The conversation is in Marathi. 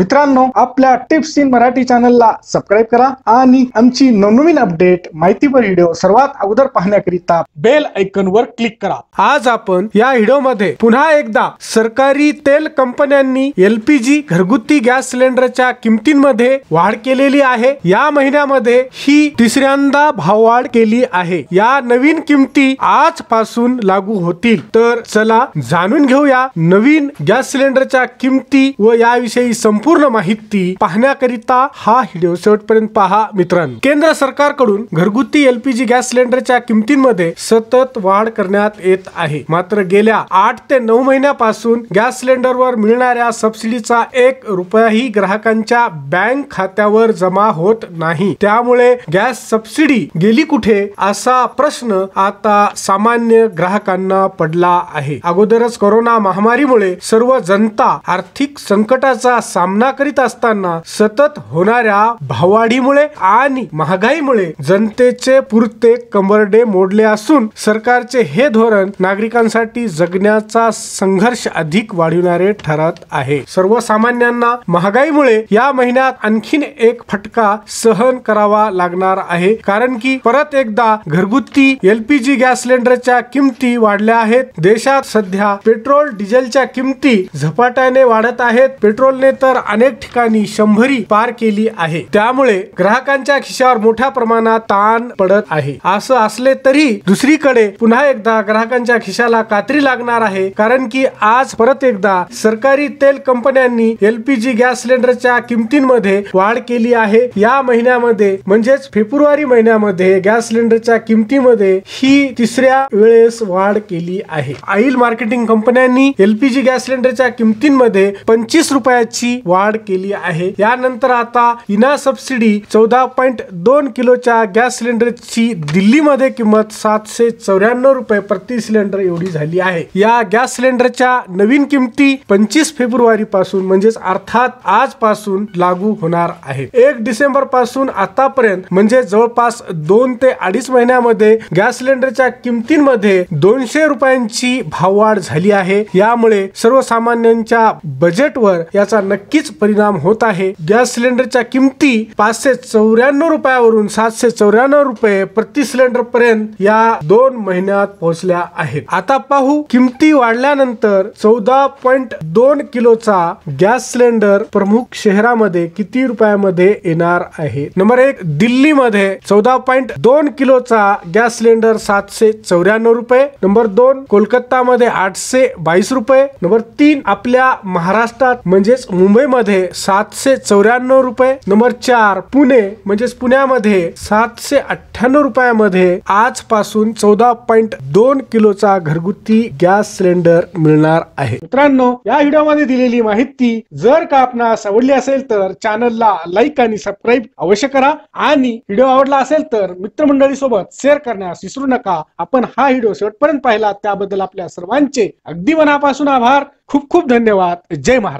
मित्रांनो आपल्या टिप्स इन मराठी चॅनलला सबस्क्राईब करा आणि आमची नवनवीन अपडेट माहितीपर व्हिडिओ सर्वात अगोदर पाहण्याकरिता बेल ऐकन वर क्लिक करा. आज आपण या व्हिडिओमध्ये पुन्हा एकदा सरकारी तेल कंपन्यांनी एलपीजी घरगुती गॅस सिलेंडरच्या किमतींमध्ये वाढ केलेली आहे. या महिन्यामध्ये ही तिसऱ्यांदा भाववाढ केली आहे. या नवीन किमती आजपासून लागू होतील. तर चला जाणून घेऊया नवीन गॅस सिलेंडरच्या किमती व याविषयी संपूर्ण माहिती पाहण्याकरिता हा व्हिडिओ शेवटपर्यंत पहा मित्रांनो. केंद्र सरकारकडून घरगुती एलपीजी गॅस सिलेंडरच्या किमतींमध्ये सतत वाढ करण्यात येत आहे. मात्र गेल्या आठ ते नऊ महिन्यापासून गॅस सिलेंडरवर मिळणाऱ्या सबसिडीचा एक रुपयाही ग्राहकांच्या बँक खात्यावर जमा होत नाही. त्यामुळे गॅस सबसिडी गेली कुठे? असा प्रश्न आता सामान्य ग्राहकांना पडला आहे. अगोदरच कोरोना महामारीमुळे सर्व जनता आर्थिक संकटाचा सामना सामना करीत असताना सतत होणाऱ्या भाववाढीमुळे आणि महागाईमुळे जनतेचे पुरते कंबरडे मोडले असून सरकारचे हे धोरण नागरिकांसाठी जगण्याचा संघर्ष अधिक वाढविणारे ठरत आहे. सर्वसामान्यांना महागाईमुळे या महिन्यात आणखीन एक फटका सहन करावा लागणार आहे. कारण की परत एकदा घरगुती एलपीजी गॅस सिलेंडरच्या किमती वाढल्या आहेत. देशात सध्या पेट्रोल डिझेलच्या किमती झपाट्याने वाढत आहेत. पेट्रोलने तर अनेक ठिकाणी शंभरी पार केली आहे. त्यामुळे ग्राहकांच्या खिशावर मोठ्या प्रमाणात ताण पडत आहे. असं असले तरी दुसरीकडे पुन्हा एकदा ग्राहकांच्या खिशाला कात्री लागणार आहे. कारण की आज परत एकदा सरकारी तेल कंपन्यांनी एलपीजी गॅस सिलेंडरच्या किमतींमध्ये वाढ केली आहे. या महिन्यामध्ये म्हणजेच फेब्रुवारी महिन्यामध्ये गॅस सिलेंडरच्या किमतीमध्ये ही तिसऱ्या वेळेस वाढ केली आहे. ऑइल मार्केटिंग कंपन्यांनी एलपीजी गॅस सिलेंडरच्या किमतींमध्ये पंचवीस रुपयाची वाढ केली आहे. यानंतर आता इना सबसिडी चौदा पॉईंट दोन किलोच्या गॅस सिलेंडरची दिल्लीमध्ये किंमत सातशे चौऱ्याण्णव रुपये प्रति सिलेंडर एवढी झाली आहे. या गॅस सिलेंडरच्या नवीन किमती पंचवीस फेब्रुवारी पासून म्हणजेच अर्थात आजपासून लागू होणार आहे एक डिसेंबरपासून आतापर्यंत म्हणजे जवळपास दोन ते अडीच महिन्यामध्ये गॅस सिलेंडरच्या किमतींमध्ये दोनशे रुपयांची भाववाढ झाली आहे. यामुळे सर्वसामान्यांच्या बजेटवर याचा नक्की नक्कीच परिणाम होत आहे. गॅस सिलेंडरच्या किमती पाचशे चौऱ्याण्णव रुपयावरून सातशे चौऱ्याण्णव रुपये प्रति सिलेंडर पर्यंत या दोन महिन्यात पोहोचल्या आहेत. आता पाहू किमती वाढल्यानंतर चौदा पॉइंट दोन किलोचा गॅस सिलेंडर प्रमुख शहरामध्ये किती रुपयामध्ये येणार आहे? नंबर एक दिल्लीमध्ये चौदा पॉइंट दोन किलोचा गॅस सिलेंडर सातशे चौऱ्याण्णव रुपये. नंबर दोन कोलकातामध्ये आठशे बावीस रुपये. नंबर तीन आपल्या महाराष्ट्रात म्हणजेच मुंबईमध्ये सातशे चौऱ्याण्णव रुपये. नंबर चार पुणे म्हणजेच पुण्यामध्ये सातशे अठ्ठ्याण्णव रुपयामध्ये आजपासून चौदा पॉईंट दोन किलोचा घरगुती गॅस सिलेंडर मिळणार आहे. मित्रांनो या व्हिडिओमध्ये दिलेली माहिती जर का आपणास आवडली असेल तर चॅनलला लाईक आणि सबस्क्राईब अवश्य करा. आणि व्हिडिओ आवडला असेल तर मित्रमंडळी सोबत शेअर करण्यास विसरू नका. आपण हा व्हिडिओ शेवटपर्यंत पाहिला त्याबद्दल आपल्या सर्वांचे अगदी मनापासून आभार. खूप खूप धन्यवाद. जय महाराज.